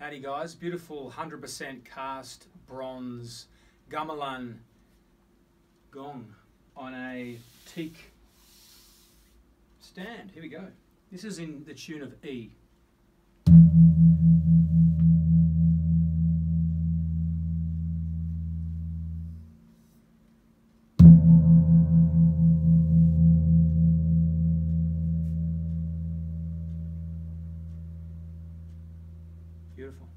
Howdy guys, beautiful 100% cast bronze gamelan gong on a teak stand. Here we go. This is in the tune of E. Beautiful.